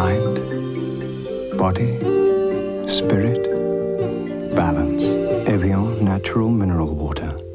mind, body, spirit, balance. Evian Natural Mineral Water.